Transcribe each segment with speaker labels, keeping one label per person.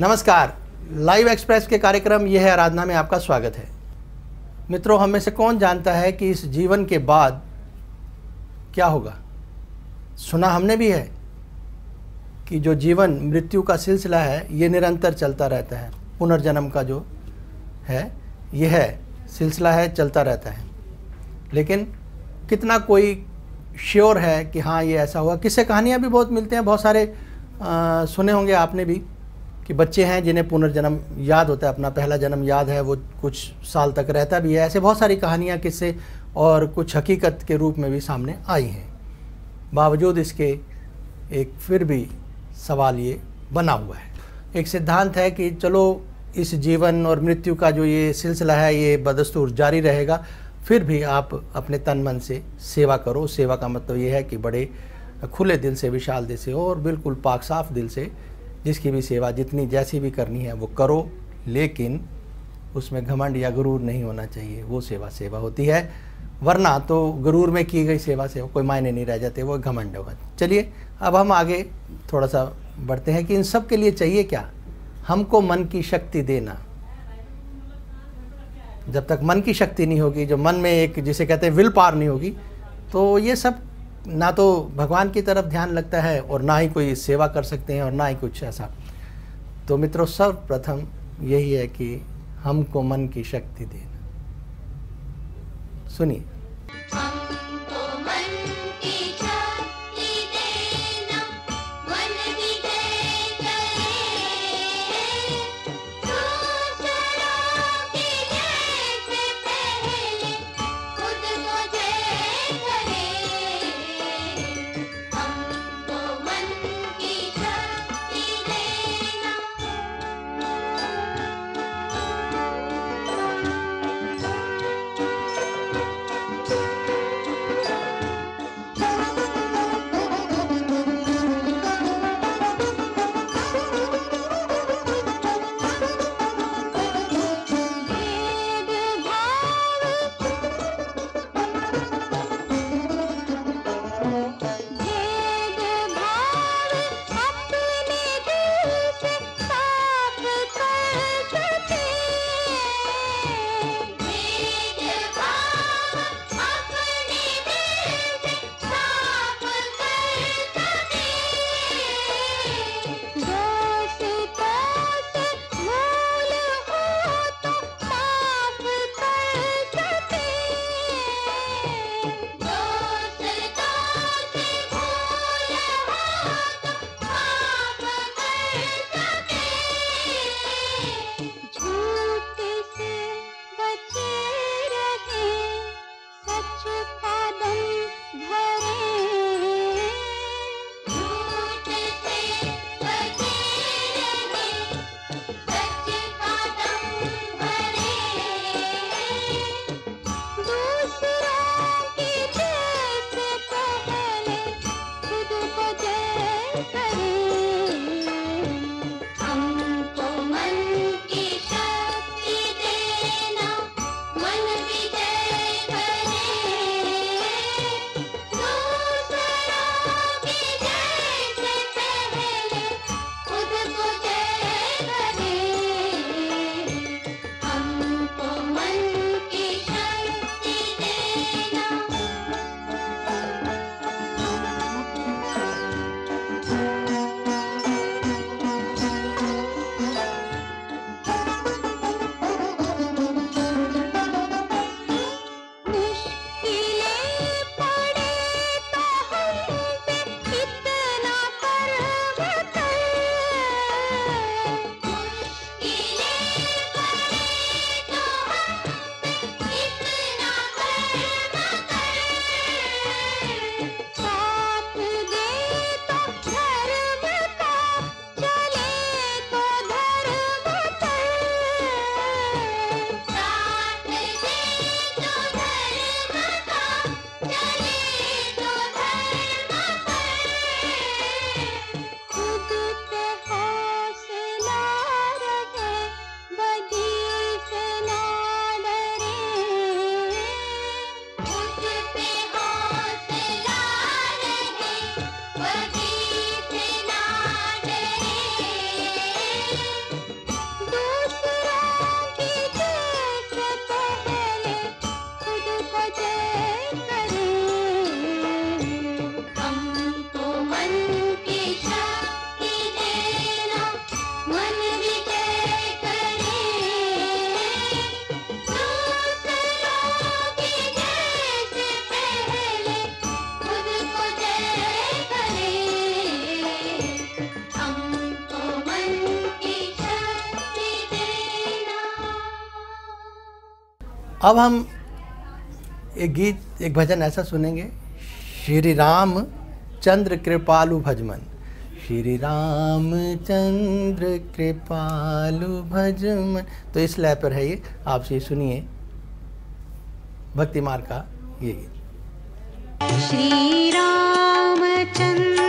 Speaker 1: नमस्कार। Live express के कार्यक्रम यह है आराधना में आपका स्वागत है। मित्रों हम में से कौन जानता है कि इस जीवन के बाद क्या होगा? सुना हमने भी है कि जो जीवन मृत्यु का सिलसिला है ये निरंतर चलता रहता है। पुनर्जन्म का जो है यह है सिलसिला है चलता रहता है। लेकिन कितना कोई श्योर है कि हाँ ये ऐसा हुआ किससे कहानियाँ भी बहुत मिलते हैं बहुत सारे आ, सुने होंगे आपने भी। कि बच्चे हैं जिन्हें पुनर्जन्म याद होता है, अपना पहला जन्म याद है, वो कुछ साल तक रहता भी है। ऐसे बहुत सारी कहानियाँ किस्से और कुछ हकीकत के रूप में भी सामने आई हैं। बावजूद इसके एक फिर भी सवाल ये बना हुआ है। एक सिद्धांत है कि चलो, इस जीवन और मृत्यु का जो ये सिलसिला है, ये बदस्तूर जारी रहेगा, फिर भी आप अपने तन मन से सेवा करो। सेवा का मतलब ये है कि बड़े खुले दिल से, विशाल दिल से और बिल्कुल पाक साफ़ दिल से जिसकी भी सेवा जितनी जैसी भी करनी है वो करो, लेकिन उसमें घमंड या गुरूर नहीं होना चाहिए। वो सेवा सेवा होती है। वरना तो गुरूर में की गई सेवा से कोई मायने नहीं रह जाते, वो घमंड होगा। चलिए, अब हम आगे थोड़ा सा बढ़ते हैं कि इन सब के लिए चाहिए क्या? हमको मन की शक्ति देना। जब तक मन की शक्ति नहीं होगी जो मन में एक जिसे कहते हैं विल पार नहीं होगी तो ये सब ना तो भगवान की तरफ़ ध्यान लगता है और ना ही कोई सेवा कर सकते हैं और ना ही कुछ ऐसा। तो मित्रों, सर्वप्रथम यही है कि हमको मन की शक्ति देना। सुनिए। अब हम एक गीत, एक भजन ऐसा सुनेंगे। श्री राम चंद्र कृपालु भजमन। श्री राम चंद्र कृपालु भजमन। तो इस लय पर है ये। आपसे सुनिए भक्ति मार्ग का ये गीत।
Speaker 2: श्रीरामचन्द्र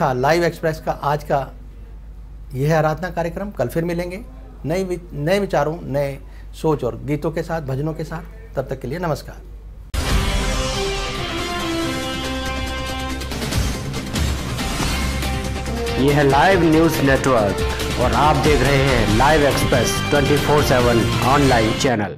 Speaker 1: था लाइव एक्सप्रेस का आज का यह आराधना कार्यक्रम, कल फिर मिलेंगे। नए नए विचारों, नए सोच और गीतों के साथ, भजनों के साथ। तब तक के लिए नमस्कार।
Speaker 3: यह है लाइव न्यूज़ नेटवर्क और आप देख रहे हैं लाइव एक्सप्रेस 24/7 ऑनलाइन चैनल